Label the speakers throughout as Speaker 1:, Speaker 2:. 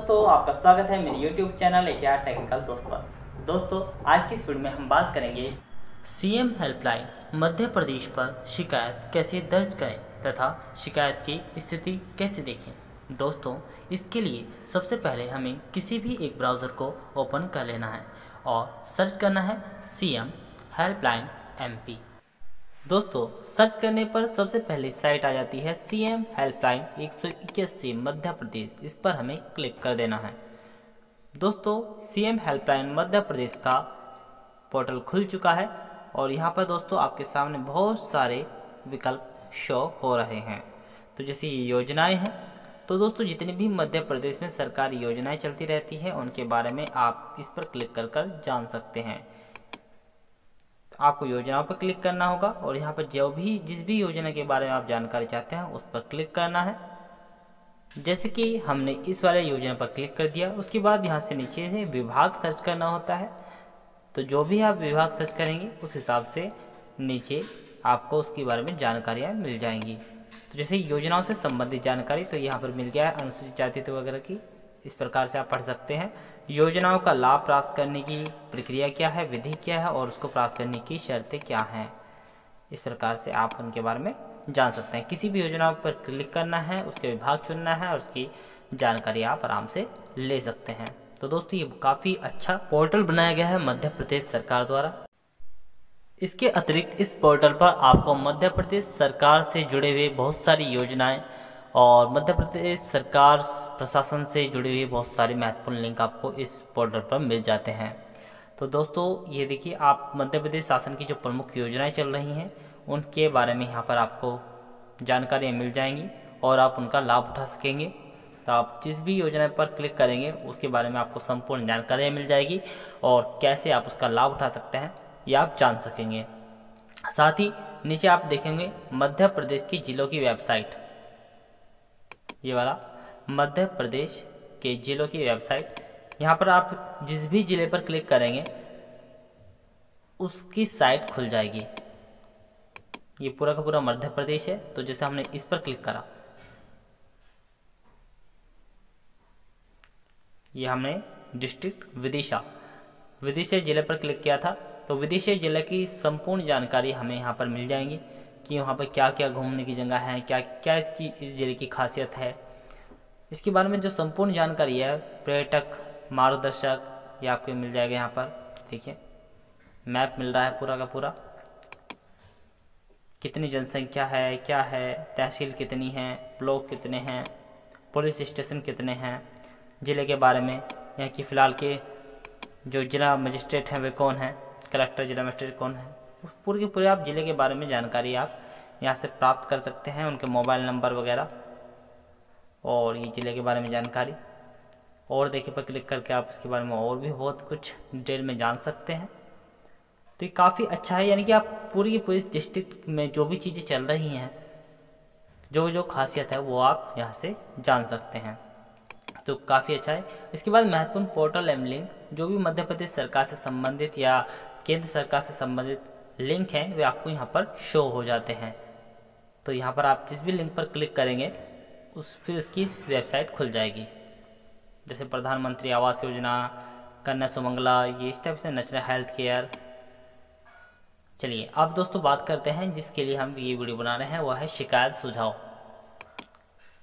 Speaker 1: दोस्तों, आपका स्वागत है मेरे YouTube चैनल एक यार टेक्निकल दोस्त पर। दोस्तों, आज की इस वीडियो में हम बात करेंगे सीएम हेल्पलाइन मध्य प्रदेश पर शिकायत कैसे दर्ज करें तथा शिकायत की स्थिति कैसे देखें। दोस्तों, इसके लिए सबसे पहले हमें किसी भी एक ब्राउज़र को ओपन कर लेना है और सर्च करना है सी एम हेल्पलाइन एमपी दोस्तों, सर्च करने पर सबसे पहली साइट आ जाती है सी एम हेल्पलाइन एक सौ इक्यासी मध्य प्रदेश। इस पर हमें क्लिक कर देना है। दोस्तों सी एम हेल्पलाइन मध्य प्रदेश का पोर्टल खुल चुका है और यहाँ पर दोस्तों आपके सामने बहुत सारे विकल्प शो हो रहे हैं। तो जैसे ये योजनाएँ हैं तो दोस्तों जितनी भी मध्य प्रदेश में सरकारी योजनाएँ चलती रहती है, उनके बारे में आप इस पर क्लिक कर कर जान सकते हैं। आपको योजनाओं पर क्लिक करना होगा और यहाँ पर जो भी, जिस भी योजना के बारे में आप जानकारी चाहते हैं, उस पर क्लिक करना है। जैसे कि हमने इस वाले योजना पर क्लिक कर दिया, उसके बाद यहाँ से नीचे से विभाग सर्च करना होता है। तो जो भी आप विभाग सर्च करेंगे, उस हिसाब से नीचे आपको उसके बारे में जानकारियाँ मिल जाएँगी। तो जैसे योजनाओं से संबंधित जानकारी तो यहाँ पर मिल गया है अनुसूचित जाति वगैरह की। इस प्रकार से आप पढ़ सकते हैं। योजनाओं का लाभ प्राप्त करने की प्रक्रिया क्या है, विधि क्या है और उसको प्राप्त करने की शर्तें क्या हैं? इस प्रकार से आप उनके बारे में जान सकते हैं। किसी भी योजना पर क्लिक करना है, उसके विभाग चुनना है और उसकी जानकारी आप आराम से ले सकते हैं। तो दोस्तों, ये काफ़ी अच्छा पोर्टल बनाया गया है मध्य प्रदेश सरकार द्वारा। इसके अतिरिक्त इस पोर्टल पर आपको मध्य प्रदेश सरकार से जुड़े हुए बहुत सारी योजनाएँ और मध्य प्रदेश सरकार प्रशासन से जुड़ी हुई बहुत सारी महत्वपूर्ण लिंक आपको इस पोर्टल पर मिल जाते हैं। तो दोस्तों, ये देखिए, आप मध्य प्रदेश शासन की जो प्रमुख योजनाएँ चल रही हैं, उनके बारे में यहाँ पर आपको जानकारियाँ मिल जाएँगी और आप उनका लाभ उठा सकेंगे। तो आप जिस भी योजना पर क्लिक करेंगे, उसके बारे में आपको संपूर्ण जानकारियाँ मिल जाएगी और कैसे आप उसका लाभ उठा सकते हैं, ये आप जान सकेंगे। साथ ही नीचे आप देखेंगे, मध्य प्रदेश की जिलों की वेबसाइट ये वाला, मध्य प्रदेश के जिलों की वेबसाइट। यहाँ पर आप जिस भी ज़िले पर क्लिक करेंगे, उसकी साइट खुल जाएगी। ये पूरा का पूरा मध्य प्रदेश है तो जैसे हमने इस पर क्लिक करा। ये हमने डिस्ट्रिक्ट विदिशा। विदिशा ज़िले पर क्लिक किया था तो विदिशा ज़िले की संपूर्ण जानकारी हमें यहाँ पर मिल जाएँगी। कि वहाँ पर क्या क्या घूमने की जगह है, क्या क्या इसकी, इस ज़िले की खासियत है। इसके बारे में जो संपूर्ण जानकारी है, पर्यटक, मार्गदर्शक ये आपको मिल जाएगा यहाँ पर, देखिए। मैप मिल रहा है पूरा का पूरा। कितनी जनसंख्या है, क्या है, तहसील कितनी है, ब्लॉक कितने हैं, पुलिस स्टेशन कितने हैं, ज़िले के बारे में, यहाँ की फ़िलहाल के जो जिला मजिस्ट्रेट हैं वे कौन हैं, कलेक्टर, जिला मजिस्ट्रेट कौन है। पूरे के पूरे आप ज़िले के बारे में जानकारी आप यहाँ से प्राप्त कर सकते हैं, उनके मोबाइल नंबर वगैरह और ये ज़िले के बारे में जानकारी। और देखिए, पर क्लिक करके आप इसके बारे में और भी बहुत कुछ डिटेल में जान सकते हैं। तो ये काफ़ी अच्छा है, यानी कि आप पूरी की पूरी डिस्ट्रिक्ट में जो भी चीज़ें चल रही हैं, जो जो खासियत है, वो आप यहाँ से जान सकते हैं। तो काफ़ी अच्छा है। इसके बाद महत्वपूर्ण पोर्टल एम लिंक जो भी मध्य प्रदेश सरकार से संबंधित या केंद्र सरकार से संबंधित लिंक हैं, वे आपको यहाँ पर शो हो जाते हैं। तो यहाँ पर आप जिस भी लिंक पर क्लिक करेंगे, उस, फिर उसकी वेबसाइट खुल जाएगी। जैसे प्रधानमंत्री आवास योजना, कन्या सुमंगला, ये इस टाइप से नेचुरल हेल्थ केयर चलिए, अब दोस्तों बात करते हैं, जिसके लिए हम ये वीडियो बना रहे हैं, वह है शिकायत सुझाव।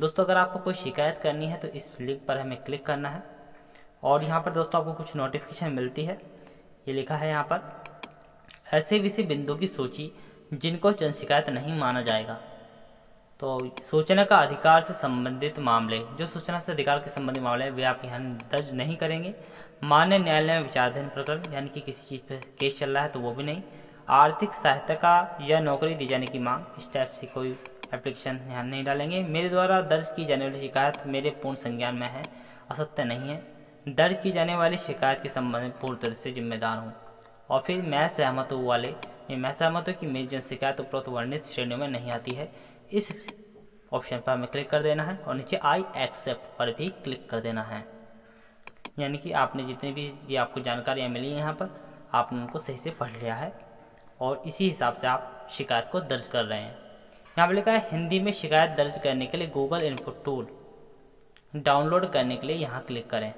Speaker 1: दोस्तों, अगर आपको कोई शिकायत करनी है तो इस लिंक पर हमें क्लिक करना है। और यहाँ पर दोस्तों आपको कुछ नोटिफिकेशन मिलती है। ये लिखा है यहाँ पर ऐसे विषय बिंदु की सूची जिनको जन शिकायत नहीं माना जाएगा। तो सूचना का अधिकार से संबंधित मामले, जो सूचना से अधिकार के संबंधित मामले हैं, वे आप यहाँ दर्ज नहीं करेंगे। मान्य न्यायालय में विचाराधीन प्रकरण, यानी कि किसी चीज़ पर केस चल रहा है तो वो भी नहीं। आर्थिक सहायता का या नौकरी दी जाने की मांग, इस टाइप से कोई एप्लीकेशन यहाँ नहीं डालेंगे। मेरे द्वारा दर्ज की जाने वाली शिकायत मेरे पूर्ण संज्ञान में है, असत्य नहीं है। दर्ज की जाने वाली शिकायत के संबंध में पूर्ण तरह से जिम्मेदार हूँ। और फिर मैं सहमत हूँ वाले, ये मैं सहमत हूँ कि मेरी जन शिकायत उपरोक्त वर्णित श्रेणियों में नहीं आती है। इस ऑप्शन पर हमें क्लिक कर देना है और नीचे आई एक्सेप्ट पर भी क्लिक कर देना है। यानी कि आपने जितनी भी ये आपको जानकारियाँ मिली हैं यहाँ पर, आपने उनको सही से पढ़ लिया है और इसी हिसाब से आप शिकायत को दर्ज कर रहे हैं। यहाँ पर लिखा है, हिंदी में शिकायत दर्ज करने के लिए गूगल इनपुट टूल डाउनलोड करने के लिए यहाँ क्लिक करें।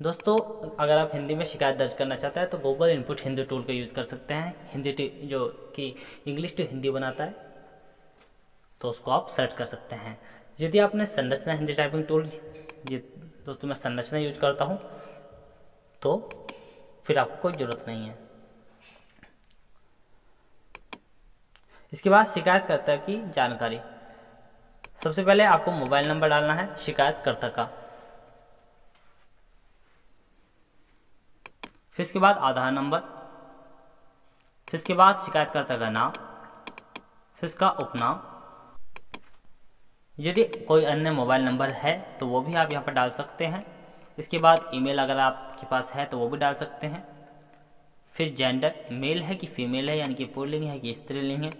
Speaker 1: दोस्तों, अगर आप हिंदी में शिकायत दर्ज करना चाहते हैं तो गूगल इनपुट हिंदी टूल का यूज़ कर सकते हैं। हिंदी जो कि इंग्लिश टू हिंदी बनाता है तो उसको आप सर्च कर सकते हैं। यदि आपने संरचना हिंदी टाइपिंग टूल ये दोस्तों मैं संरचना यूज़ करता हूँ तो फिर आपको कोई ज़रूरत नहीं है। इसके बाद शिकायतकर्ता की जानकारी। सबसे पहले आपको मोबाइल नंबर डालना है, शिकायतकर्ता का। फिर इसके बाद आधार नंबर, फिर इसके बाद शिकायतकर्ता का नाम, फिर इसका उपनाम। यदि कोई अन्य मोबाइल नंबर है तो वो भी आप यहाँ पर डाल सकते हैं। इसके बाद ईमेल अगर आपके पास है तो वो भी डाल सकते हैं। फिर जेंडर, मेल है कि फीमेल है, यानी कि पुल्लिंग है कि स्त्रीलिंग है,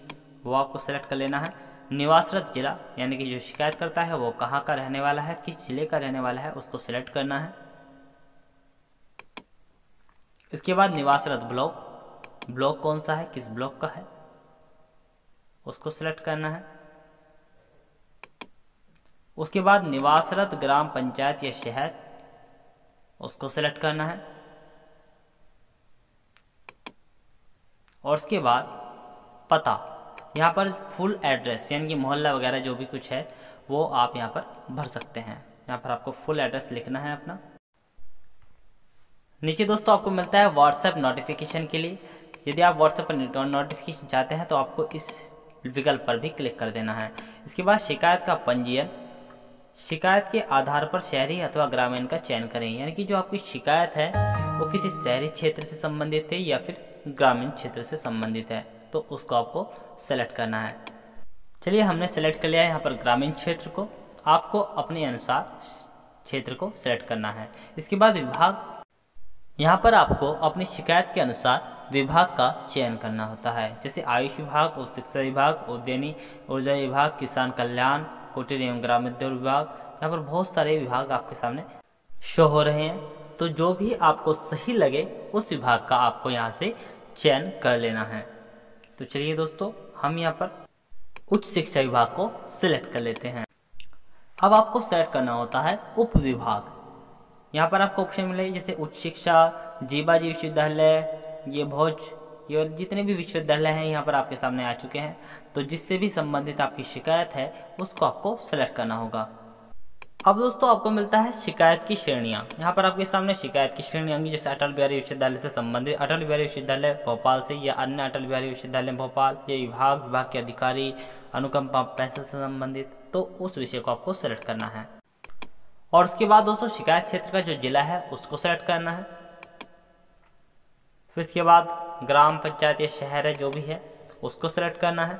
Speaker 1: वो आपको सेलेक्ट कर लेना है। निवासरत जिला, यानी कि जो शिकायत करता है, वो कहाँ का रहने वाला है, किस ज़िले का रहने वाला है, उसको सिलेक्ट करना है। इसके बाद निवासरत ब्लॉक। ब्लॉक कौन सा है? किस ब्लॉक का है? उसको सिलेक्ट करना है। उसके बाद निवासरत ग्राम पंचायत या शहर। उसको सिलेक्ट करना है। और उसके बाद पता। यहाँ पर फुल एड्रेस यानी कि मोहल्ला वगैरह जो भी कुछ है, वो आप यहाँ पर भर सकते हैं। यहाँ पर आपको फुल एड्रेस लिखना है अपना। नीचे दोस्तों आपको मिलता है व्हाट्सएप नोटिफिकेशन के लिए। यदि आप व्हाट्सएप पर नोटिफिकेशन चाहते हैं तो आपको इस विकल्प पर भी क्लिक कर देना है। इसके बाद शिकायत का पंजीयन। शिकायत के आधार पर शहरी अथवा ग्रामीण का चयन करें। यानी कि जो आपकी शिकायत है, वो किसी शहरी क्षेत्र से संबंधित है या फिर ग्रामीण क्षेत्र से संबंधित है तो उसको आपको सेलेक्ट करना है। चलिए, हमने सेलेक्ट कर लिया है यहाँ पर ग्रामीण क्षेत्र को। आपको अपने अनुसार क्षेत्र को सेलेक्ट करना है। इसके बाद विभाग यहाँ पर आपको अपनी शिकायत के अनुसार विभाग का चयन करना होता है। जैसे आयुष विभाग, और शिक्षा विभाग उद्यमी ऊर्जा विभाग, किसान कल्याण, कुटीर एवं ग्रामोद्योग विभाग, यहाँ पर बहुत सारे विभाग आपके सामने शो हो रहे हैं। तो जो भी आपको सही लगे, उस विभाग का आपको यहाँ से चयन कर लेना है। तो चलिए दोस्तों, हम यहाँ पर उच्च शिक्षा विभाग को सिलेक्ट कर लेते हैं। अब आपको सेलेक्ट करना होता है उप विभाग। यहाँ पर आपको ऑप्शन मिले जैसे उच्च शिक्षा, जीबाजी विश्वविद्यालय, ये भोज, ये जितने भी विश्वविद्यालय हैं यहाँ पर आपके सामने आ चुके हैं। तो जिससे भी संबंधित आपकी शिकायत है, उसको आपको सेलेक्ट करना होगा। अब दोस्तों आपको मिलता है शिकायत की श्रेणियाँ। यहाँ पर आपके सामने शिकायत की श्रेणी होंगी, जैसे अटल बिहारी विश्वविद्यालय से संबंधित। अटल बिहारी विश्वविद्यालय भोपाल से, या अन्य अटल बिहारी विश्वविद्यालय भोपाल, या विभाग विभाग के अधिकारी, अनुकंपा पैसे से संबंधित। तो उस विषय को आपको सेलेक्ट करना है। और उसके बाद दोस्तों शिकायत क्षेत्र का जो जिला है, उसको सेलेक्ट करना है। फिर इसके बाद ग्राम पंचायत या शहर है, जो भी है, उसको सेलेक्ट करना है।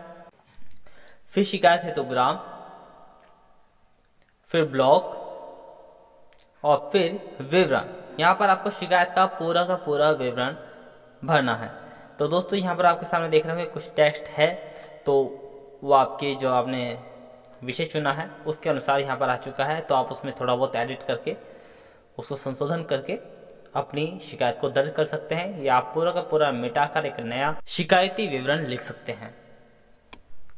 Speaker 1: फिर शिकायत है तो ग्राम, फिर ब्लॉक और फिर विवरण। यहाँ पर आपको शिकायत का पूरा का पूरा विवरण भरना है। तो दोस्तों, यहाँ पर आपके सामने देख रहे होंगे, कुछ टेक्स्ट है तो वो आपके जो आपने विषय चुना है, उसके अनुसार यहाँ पर आ चुका है। तो आप उसमें थोड़ा बहुत एडिट करके, उसको संशोधन करके अपनी शिकायत को दर्ज कर सकते हैं या आप पूरा का पूरा मिटाकर एक नया शिकायती विवरण लिख सकते हैं।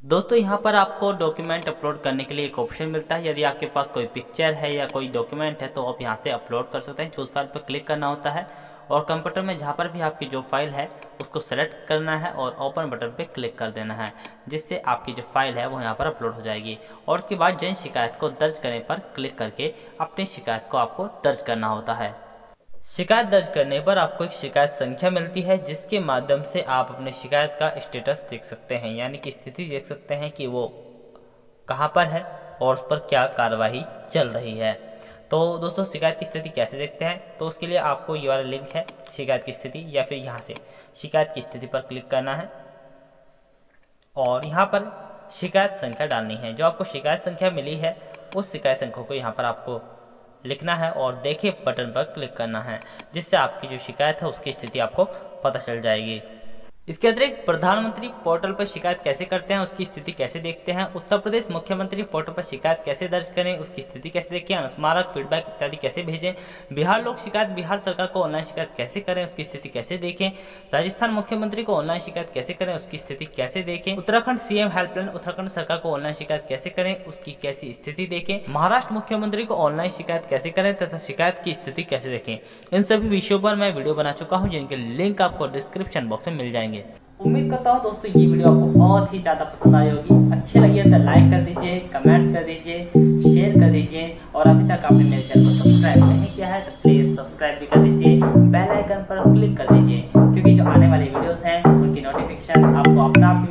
Speaker 1: दोस्तों, यहाँ पर आपको डॉक्यूमेंट अपलोड करने के लिए एक ऑप्शन मिलता है। यदि आपके पास कोई पिक्चर है या कोई डॉक्यूमेंट है तो आप यहाँ से अपलोड कर सकते हैं। चूज़ फ़ाइल पर क्लिक करना होता है और कंप्यूटर में जहाँ पर भी आपकी जो फ़ाइल है, उसको सेलेक्ट करना है और ओपन बटन पे क्लिक कर देना है, जिससे आपकी जो फ़ाइल है, वो यहाँ पर अपलोड हो जाएगी। और उसके बाद जन शिकायत को दर्ज करने पर क्लिक करके अपनी शिकायत को आपको दर्ज करना होता है। शिकायत दर्ज करने पर आपको एक शिकायत संख्या मिलती है, जिसके माध्यम से आप अपने शिकायत का स्टेटस देख सकते हैं, यानी कि स्थिति देख सकते हैं कि वो कहाँ पर है और उस पर क्या कार्रवाई चल रही है। तो दोस्तों, शिकायत की स्थिति कैसे देखते हैं? तो उसके लिए आपको ये वाला लिंक है, शिकायत की स्थिति, या फिर यहाँ से शिकायत की स्थिति पर क्लिक करना है। और यहाँ पर शिकायत संख्या डालनी है। जो आपको शिकायत संख्या मिली है, उस शिकायत संख्या को यहाँ पर आपको लिखना है और देखे बटन पर क्लिक करना है, जिससे आपकी जो शिकायत है, उसकी स्थिति आपको पता चल जाएगी। इसके अतिरिक्त प्रधानमंत्री पोर्टल पर शिकायत कैसे करते हैं, उसकी स्थिति कैसे देखते हैं, उत्तर प्रदेश मुख्यमंत्री पोर्टल पर शिकायत कैसे दर्ज करें, उसकी स्थिति कैसे देखें अनुस्मारक, फीडबैक इत्यादि कैसे भेजें, बिहार लोक शिकायत, बिहार सरकार को ऑनलाइन शिकायत कैसे करें, उसकी स्थिति कैसे देखें, राजस्थान मुख्यमंत्री को ऑनलाइन शिकायत कैसे करें, उसकी स्थिति कैसे देखें, उत्तराखंड सीएम हेल्पलाइन, उत्तराखंड सरकार को ऑनलाइन शिकायत कैसे करें, उसकी कैसी स्थिति देखें, महाराष्ट्र मुख्यमंत्री को ऑनलाइन शिकायत कैसे करें तथा शिकायत की स्थिति कैसे देखें, इन सभी विषयों पर मैं वीडियो बना चुका हूँ, जिनके लिंक आपको डिस्क्रिप्शन बॉक्स में मिल जाएँगे। उम्मीद करता हूँ दोस्तों ये वीडियो आपको बहुत ही ज़्यादा पसंद आई होगी। अच्छी लगी है तो लाइक कर दीजिए कमेंट्स कर दीजिए शेयर कर दीजिए और अभी तक आपने मेरे चैनल को सब्सक्राइब नहीं किया है तो प्लीज़ सब्सक्राइब भी कर दीजिए बेल आइकन पर क्लिक कर दीजिए, क्योंकि जो आने वाली वीडियोस हैं, उनकी नोटिफिकेशन आपको अपना आप